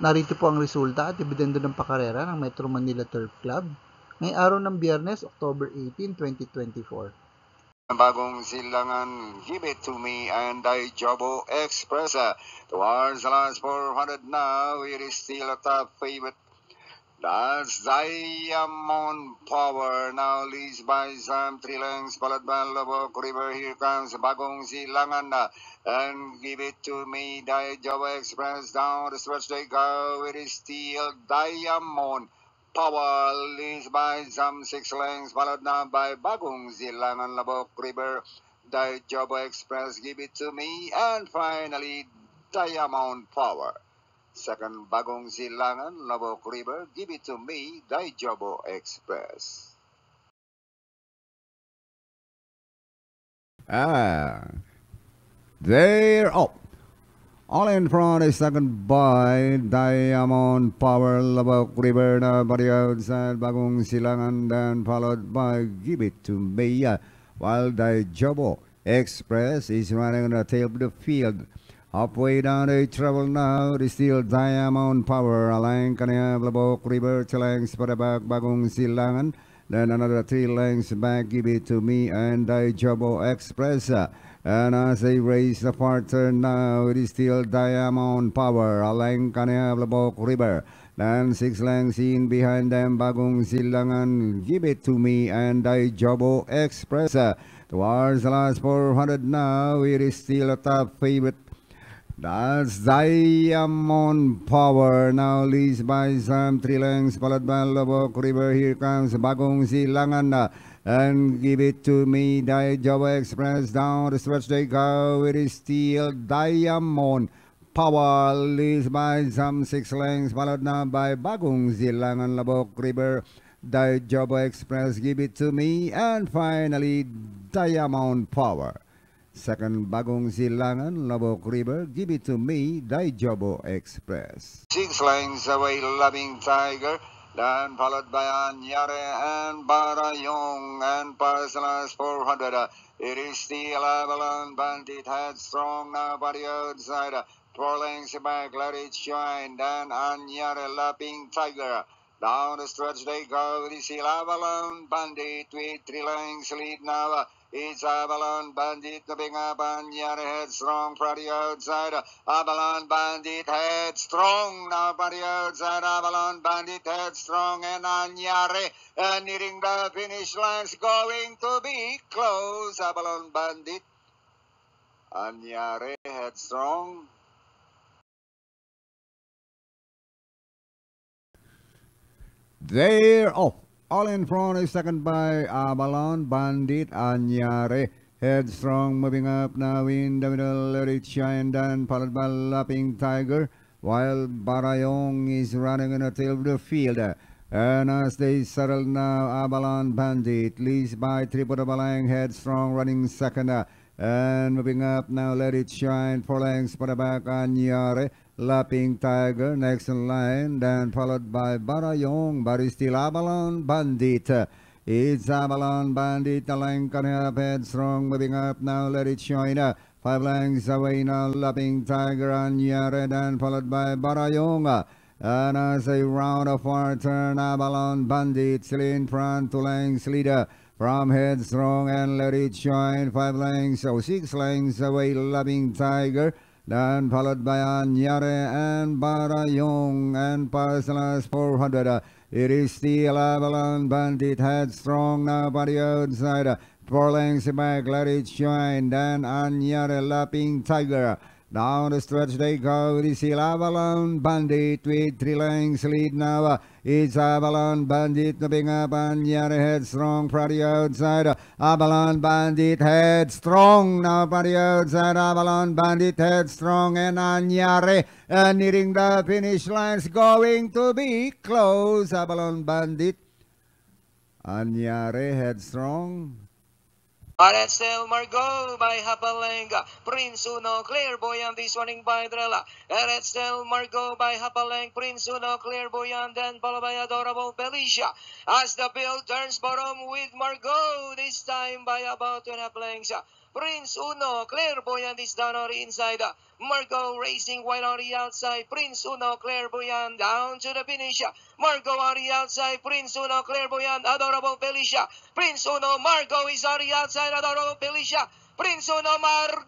Narito po ang resulta at ibidendo ng pakarera ng Metro Manila Turf Club ngayong araw ng Biyernes, October 18, 2024. Bagong silangan, give it to me and I Jobo Express. Towards the last 400 now, it is still a top favorite. That's Diamond Power now leads by lengths, followed by Lobok River. Here comes Bagong Silangan uh, and give it to me, Di Jobo Express down the stretch they go. It is still Diamond Power leads by some six lengths, followed now by Bagong Silangan, Lobok River. Di Jobo Express, give it to me, and finally Diamond Power. Second, Bagong Silangan, Lobok River, give it to me, Daijobo Express. Ah, they're up. All in front is second by Diamond Power Labok River na body outside Bagong Silangan then followed by Give It to Me uh, while Dijobo Express is running on the tail of the field. Halfway down the travel now, is still Diamond Power, Alang Kanya Labok River, para back Bagong Silangan. Then another three lengths back, give it to me and Dijobo Express. uh, And as they race the far turn now, it is still Diamond Power, Alang Kanya Labok River. Then six lengths in behind them, Bagong Silangan, give it to me and Dijobo Express. uh, Towards the last 400 now, it is still a top favorite that's Diamond Power now leads by some three lengths followed by Lobok River. Here comes Bagong Silangan and give it to me. Java Express down the stretch they go. It is still Diamond Power leads by some six lengths followed now by Bagong Silangan Lobok River. Java Express give it to me and finally Diamond Power. Second, Bagong Silangan, Lobok River, give it to me, Daijobo Express. Six lengths away, Loving Tiger. Then followed by Anyare and Barayong and Parcelas 400. uh, It is still Avalon Bandit headstrong now body outside. uh, Four lengths back, let it shine. Then Anyare Lapping Tiger. Down the stretch they go. It is Avalon Bandit with three lengths lead now. It's Avalon Bandit the up Anyare headstrong body outside. Avalon Bandit headstrong now body outside. Avalon Bandit headstrong and Anyare uh, nearing the finish line. lines going to be close. Avalon Bandit. Anyare headstrong. They're off. All in front is second by Avalon, Bandit, Anyare. Headstrong moving up now in the middle, it shine down, followed by Lapping Tiger, while Barayong is running in the tail of the field. And as they settle now, Avalon Bandit leads by Triple Balang, Headstrong running second. And moving up now, let it shine, four lengths for the back, Anyare. Lapping Tiger next in line, then followed by Barayong, still Avalon Bandit. It's Avalon Bandit, the line coming up headstrong, moving up now, let it shine. Five lengths away now, Lapping Tiger and Yare, then followed by Barayong. And as a round of far turn, Avalon Bandit still in front, two lengths leader. From headstrong and let it shine, five lengths, oh six lengths away, Loving Tiger. Then followed by Anyare and Barayong and Parcelas 400. Uh, It is still Avalon Bandit headstrong now body outside. Uh, Four lengths back, let it shine. Then Anyare Lapping Tiger. Down the stretch they go. It is still Avalon Bandit with three lengths lead now. It's Avalon Bandit moving up Anyare headstrong body outside. Uh, Avalon Bandit headstrong now body outside. Avalon Bandit head headstrong and Anyare uh, nearing the finish lines going to be close. Avalon Bandit. Anyare headstrong. Aretsel Margot by Hapalenga. Prince Uno, Clairvoyant, this running by Drella. Aretsel Margot by Hapaleng. Prince Uno, Clairvoyant, then followed by Adorable Felicia. As the bill turns bottom with Margot, this time by about two and a half lengths. Prince Uno, Clairvoyant is down on the inside. Margot racing wide on the outside. Prince Uno, Clairvoyant down to the finish. Margot on the outside. Prince Uno, Clairvoyant, Adorable Felicia. Prince Uno, Margot is on the outside. Adorable Felicia. Prince Uno, Margot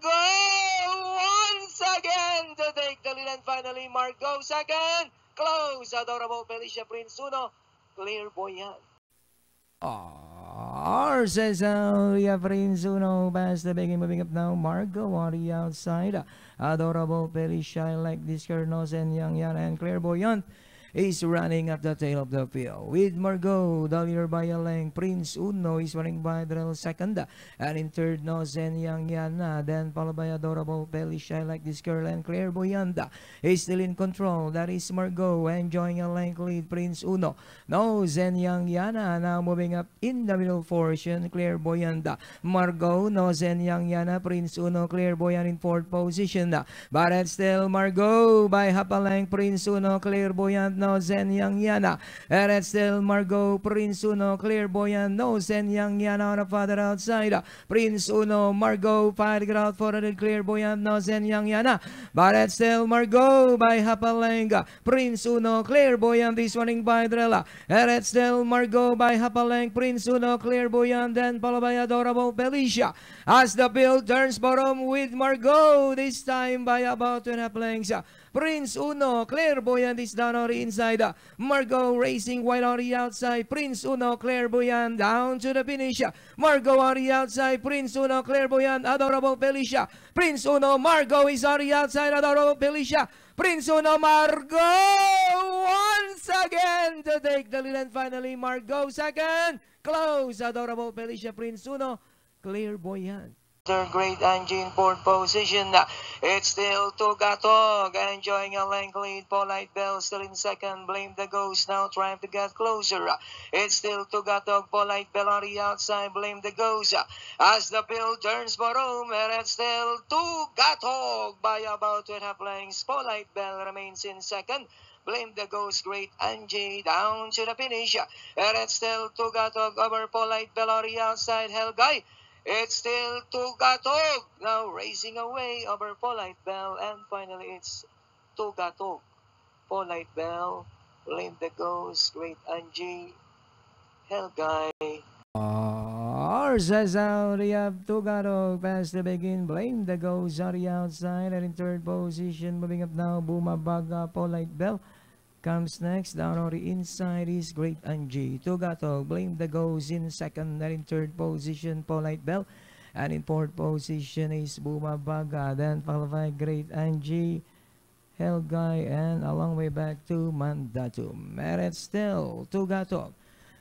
once again to take the lead and finally Margot second. Close, Adorable Felicia, Prince Uno, Clairvoyant. R says uh, we have Prince Uno past the beginning moving up now. Margot on the outside. Adorable Felicia I like this Kernos and Young Yan and Clairvoyant is running at the tail of the field. With Margot, leader by a length. Prince Uno is running by the second. And in third, Nozen Yang Yana. Then followed by Adorable Felicia I like this girl and Claire Boyanda is still in control. That is Margot enjoying a length lead. Prince Uno. Nozen Yang Yana now moving up in the middle portion. Boyanda, Margot, Nozen Yang Yana, Prince Uno, Clairvoyant in fourth position. But it's still Margot by half a length. Prince Uno, Clairvoyant, no Zen Yang Yana. It's still Margot, Prince Uno, Clear Clairvoyant, no Zen Yang Yana on the father outside. Prince Uno, Margot fighting it out for the Clear Clairvoyant, no Zen Yang Yana. It's still Margot by Hapalenga. Prince Uno, Clear Clairvoyant is running by Drella. It's still Margot by Hapaleng, Prince Uno, Clear Clairvoyant, then followed by Adorable Felicia. As the bill turns bottom with Margot, this time by about two and a half lengths. Prince Uno, Clairvoyant is down on the inside. Margot racing on the outside. Prince Uno, Clairvoyant down to the finish. Margot the outside. Prince Uno, Clairvoyant, Adorable Felicia. Prince Uno, Margot is on the outside. Adorable Felicia. Prince Uno, Margot once again to take the lead. And finally, Margot second. Close, Adorable Felicia. Prince Uno, Clairvoyant. Third grade engine port position. It's still Tugatog enjoying a length lead. Polite Bell still in second. Blame the Ghost now trying to get closer. It's still Tugatog. Polite Bell on the outside. Blame the Ghost. As the bill turns for home, and it's still Tugatog by about two and a half lengths. Polite Bell remains in second. Blame the Ghost, great Angie down to the finish. And it's still Tugatog over Polite Bell on the outside. Helguy. It's still Tugatog now racing away over Polite Bell and finally it's Tugatog. Polite Bell, Blame the Ghost, Great Angie. R says out, we have Tugatog past the begin. Blame the Ghost the outside and in third position. Moving up now, Bumabaga, Polite Bell. Comes next, down on the inside is Great Angie. Tugatog, Blame the Ghost in second and in third position, Polite Bell. And in fourth position is Bumabaga. Then followed by Great Angie, Helguy, and a long way back to Mandatum. Merit still, Tugatog.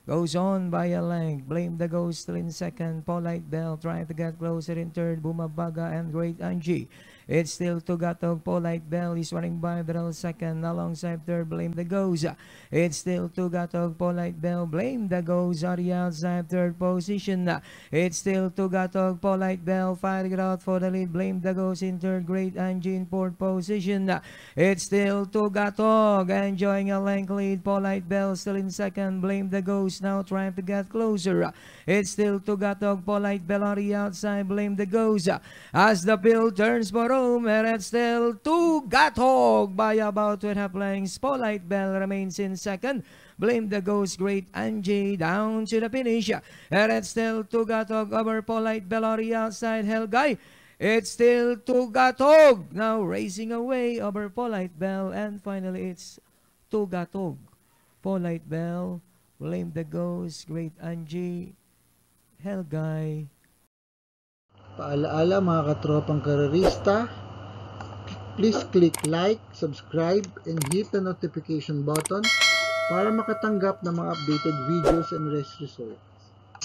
Goes on by a length. Blame the Ghost still in second. Polite Bell trying to get closer in third. Bumabaga and Great Angie. It's still Tugatog. Polite Bell is running by the second alongside third. Blame the Ghost. It's still Tugatog. Polite Bell. Blame the Ghost on the outside third position. It's still Tugatog. Polite Bell fighting out for the lead. Blame the Ghost in third. Great Angie in fourth position. It's still Tugatog enjoying a length lead. Polite Bell still in second. Blame the Ghost now trying to get closer. It's still Tugatog. Polite Bell on the outside. Blame the Ghost. As the field turns for home, and it's still Tugatog by about two a half lengths. Polite Bell remains in second. Blame the Ghost, Great Angie down to the finish. And it's still Tugatog over Polite Bell on the outside. Helguy. It's still Tugatog now racing away over Polite Bell. And finally, it's Tugatog. Polite Bell. Blame the Ghost, Great Angie. Helguy. Paalaala mga katropang karerista, please click like, subscribe, and hit the notification button para makatanggap ng mga updated videos and race results.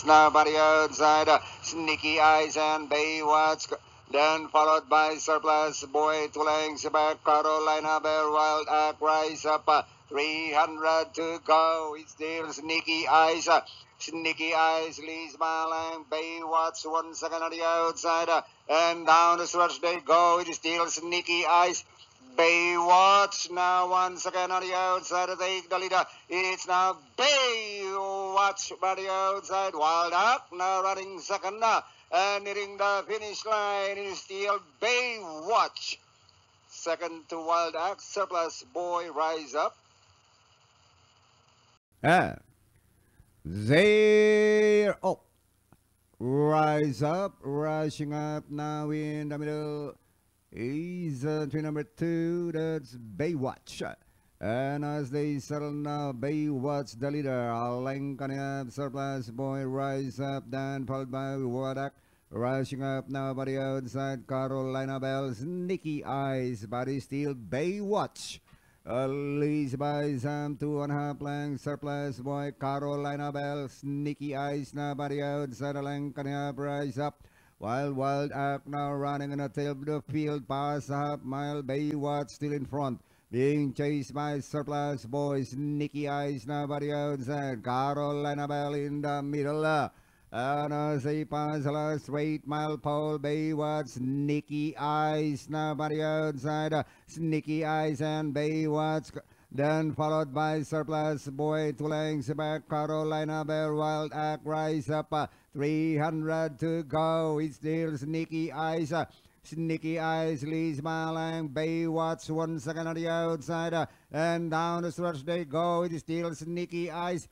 Nobody outside. uh, Sneaky Eyes and Baywatch. Then followed by Surplus Boy two lengths back. Carolina Bear Wild Act Rise up. uh, 300 to go. It's still Sneaky Eyes. uh, Sneaky Eyes leads by a length. Baywatch one second on the outside. uh, And down the stretch they go. It's still Sneaky Eyes. Baywatch now once again on the outside to take the leader. Uh, it's now Baywatch by the outside. Wild Up now running second now. And hitting the finish line is still Baywatch. Second to Wild Axe, Surplus Boy Rise Up. And they're up. Oh. Rise up, rushing up now in the middle is entry number two, that's Baywatch. And as they settle now, Baywatch the leader, Lincoln up, Surplus Boy rise up, then followed by Wadak. Rushing up now by the outside, Carolina Bell, Sneaky Eyes, body still Baywatch. Leads by Sam, two and a half lengths, surplus boy, Carolina Bell, Sneaky Eyes now by the outside, Lincoln up. Wild Wild Act now running in the tail of the field, past a half mile, Baywatch still in front. Being chased by surplus boys, Nicky Eyes the outside, Carolina Bell in the middle. Uh, and as they pass the last straight mile pole, Baywatch, Nicky Eyes the outside, uh, Sneaky Eyes and Baywatch. Then followed by Surplus Boy, two lengths back, Carolina Bell, Wild Act, rise up, uh, 300 to go. It's still Sneaky Eyes. Uh, Sneaky Eyes leads by line. Baywatch one second on the outside. Uh, and down the stretch they go. It is still Sneaky Eyes.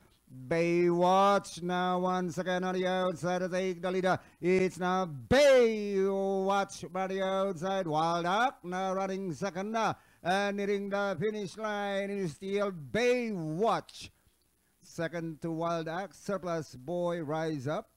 Baywatch now once again on the outside take the leader. It's now Baywatch by the outside. Wild Act now running second. Uh, and hitting the finish line is still Baywatch. Second to Wild Act. Surplus Boy rise up.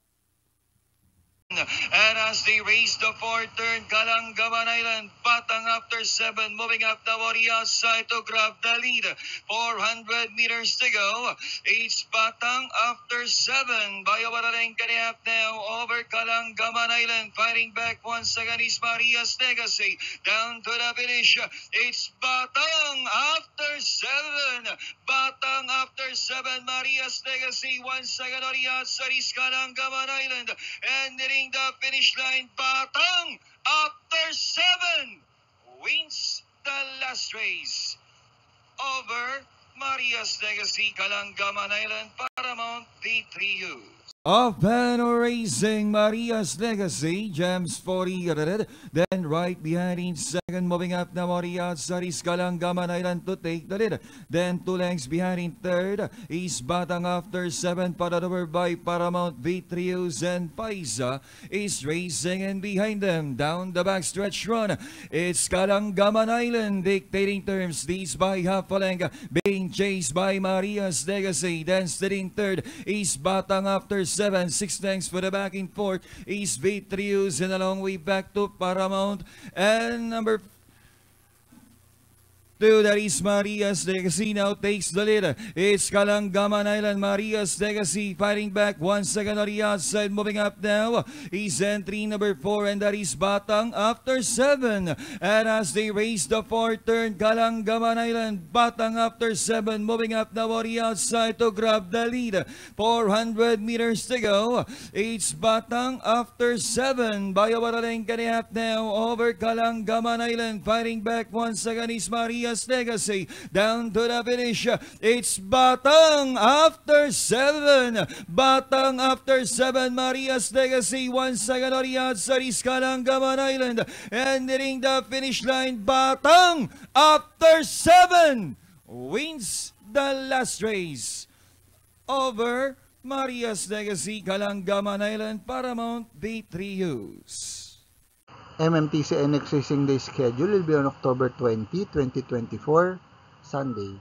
And as they race the fourth turn, Kalangaman Island, Batang after seven, moving up the Warrior side to grab the lead. 400 meters to go. It's Batang after seven. Bayawarareng Kaniap now over Kalangaman Island. Fighting back once again is Maria's Legacy. Down to the finish. It's Batang after seven. Batang after seven. Maria's Legacy once again on the outside is Kalangaman Island. And hitting the finish line, Batang after seven wins the last race over Maria's Legacy, Kalangaman Island, Paramount V3U. Of Racing, Maria's Legacy, Gems 40 red. Then right behind in second, moving up Maria's Saris Kalangaman Island to take the lead. Then two lengths behind in third is Batang after seven, followed over by Paramount V3Us and Paisa is racing and behind them down the backstretch run. It's Kalangaman Island dictating terms. These by half a length being chased by Maria's Legacy. Then sitting third is Batang after seven, six lengths for the back and forth is V3Us and a long way back to Paramount. And number Two, that is Maria's Legacy now takes the lead. It's Kalangaman Island, Maria's Legacy fighting back one second on the outside, moving up now. Is entry number four, and that is Batang after seven. And as they race the fourth turn, Kalangaman Island, Batang after seven, moving up now on the outside to grab the lead. 400 meters to go. It's Batang after seven. Bayawaraleng Kaniap now over Kalangaman Island, fighting back once again is Maria. Maria's Legacy down to the finish. It's Batang after seven. Batang after seven. Maria's Legacy once again on the outside is Kalangaman Island. And hitting the finish line, Batang after seven wins the last race over Maria's Legacy, Kalangaman Island, Paramount B3Us. MMTC NX Racing Day schedule will be on October 20, 2024, Sunday.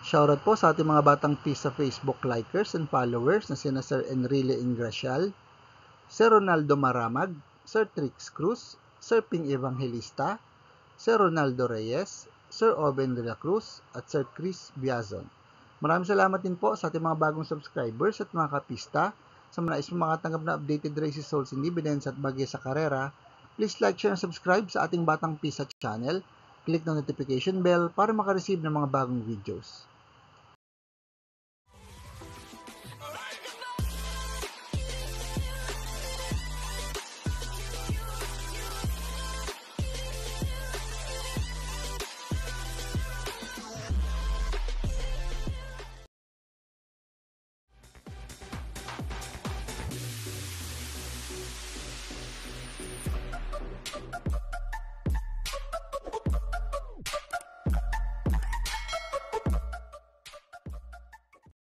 Shoutout po sa ating mga batang Pisa Facebook likers and followers na sina Sir Enrile Ingracial, Sir Ronaldo Maramag, Sir Trix Cruz, Sir Ping Evangelista, Sir Ronaldo Reyes, Sir Oben de la Cruz, at Sir Chris Biazon. Maraming salamat din po sa ating mga bagong subscribers at mga kapista. Sa mga nais makatanggap na updated races, souls, and dividends at bagay sa karera, please like, share, and subscribe sa ating Batang Pisa channel. click ng notification bell para makareceive ng mga bagong videos.